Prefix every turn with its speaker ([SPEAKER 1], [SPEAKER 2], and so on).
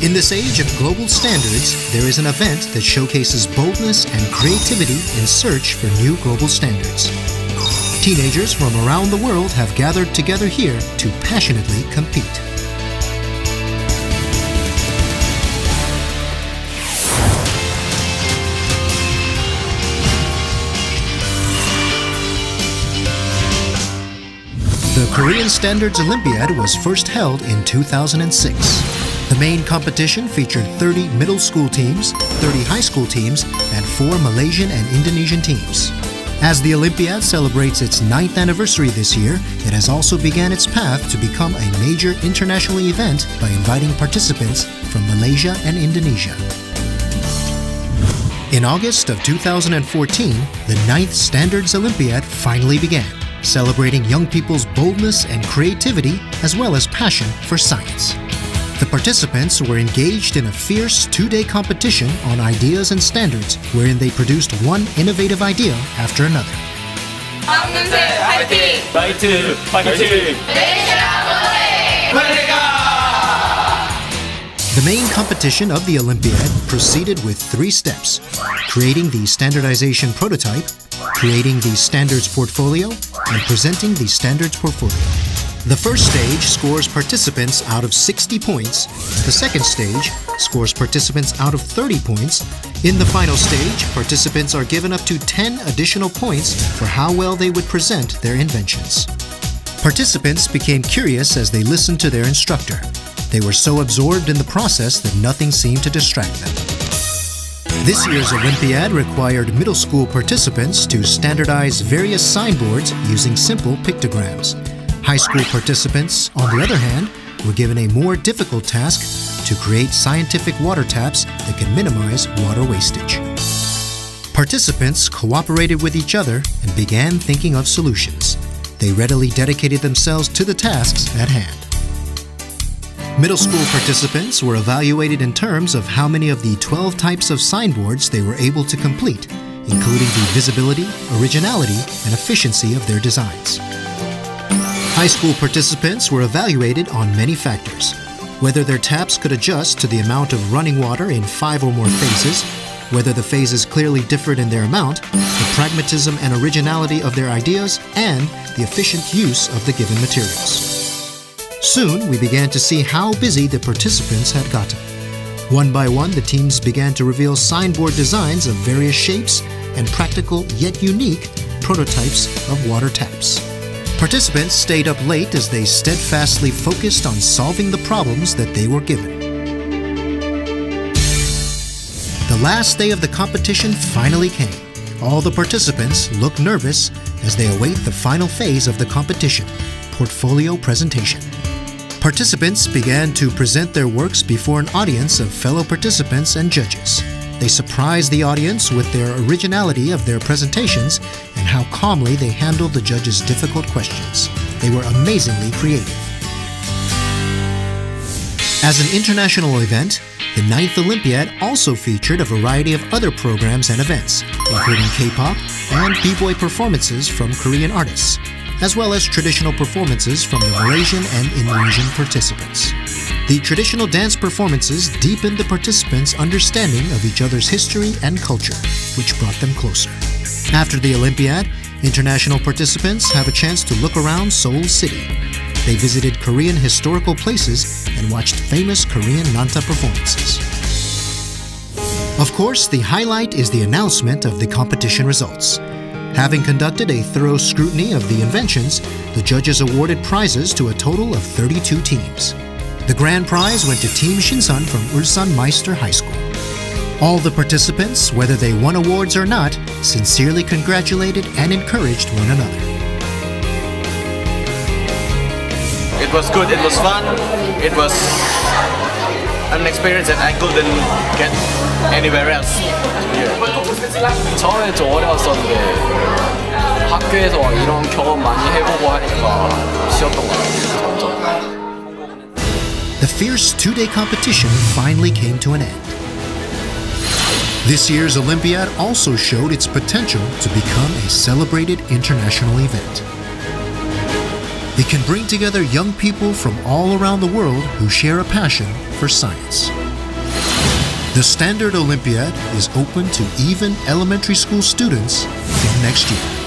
[SPEAKER 1] In this age of global standards, there is an event that showcases boldness and creativity in search for new global standards. Teenagers from around the world have gathered together here to passionately compete. The Korean Standards Olympiad was first held in 2006. The main competition featured 30 middle school teams, 30 high school teams, and four Malaysian and Indonesian teams. As the Olympiad celebrates its ninth anniversary this year, it has also began its path to become a major international event by inviting participants from Malaysia and Indonesia. In August of 2014, the ninth Standards Olympiad finally began, celebrating young people's boldness and creativity as well as passion for science. The participants were engaged in a fierce two-day competition on ideas and standards wherein they produced one innovative idea after another.
[SPEAKER 2] 파이트! 파이트!
[SPEAKER 1] The main competition of the Olympiad proceeded with three steps creating the standardization prototype, creating the standards portfolio, and presenting the standards portfolio. The first stage scores participants out of 60 points. The second stage scores participants out of 30 points. In the final stage, participants are given up to 10 additional points for how well they would present their inventions. Participants became curious as they listened to their instructor. They were so absorbed in the process that nothing seemed to distract them. This year's Olympiad required middle school participants to standardize various signboards using simple pictograms. High school participants, on the other hand, were given a more difficult task to create scientific water taps that can minimize water wastage. Participants cooperated with each other and began thinking of solutions. They readily dedicated themselves to the tasks at hand. Middle school participants were evaluated in terms of how many of the 12 types of signboards they were able to complete, including the visibility, originality, and efficiency of their designs. High school participants were evaluated on many factors whether their taps could adjust to the amount of running water in five or more phases, whether the phases clearly differed in their amount, the pragmatism and originality of their ideas, and the efficient use of the given materials. Soon, we began to see how busy the participants had gotten. One by one, the teams began to reveal signboard designs of various shapes and practical yet unique prototypes of water taps. Participants stayed up late as they steadfastly focused on solving the problems that they were given. The last day of the competition finally came. All the participants looked nervous as they await the final phase of the competition portfolio presentation. Participants began to present their works before an audience of fellow participants and judges. They surprised the audience with their originality of their presentations how calmly they handled the judges' difficult questions. They were amazingly creative. As an international event, the Ninth Olympiad also featured a variety of other programs and events, including K-pop and b-boy performances from Korean artists, as well as traditional performances from the Malaysian and Indonesian participants. The traditional dance performances deepened the participants' understanding of each other's history and culture, which brought them closer. After the Olympiad, international participants have a chance to look around Seoul City. They visited Korean historical places and watched famous Korean Nanta performances. Of course, the highlight is the announcement of the competition results. Having conducted a thorough scrutiny of the inventions, the judges awarded prizes to a total of 32 teams. The grand prize went to Team Shinsun from Ulsan Meister High School. All the participants, whether they won awards or not, sincerely congratulated and encouraged one another.
[SPEAKER 3] It was good, it was fun, it was an experience that I couldn't get anywhere else.
[SPEAKER 2] 처음에 좀 어려웠었는데 학교에서 막 이런 경험 많이 해보고 하니까 쉬웠던 것 같아요. 점점.
[SPEAKER 1] The fierce two day competition finally came to an end. This year's Olympiad also showed its potential to become a celebrated international event. It can bring together young people from all around the world who share a passion for science. The Standard Olympiad is open to even elementary school students next year.